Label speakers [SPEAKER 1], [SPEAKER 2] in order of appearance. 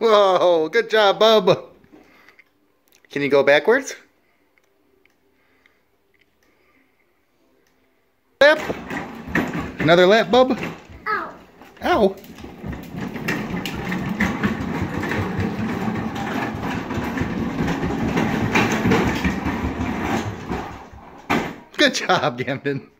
[SPEAKER 1] Whoa, good job, bub. Can you go backwards? Lap. Another lap, bub.
[SPEAKER 2] Ow.
[SPEAKER 1] Ow. Good job, Camden.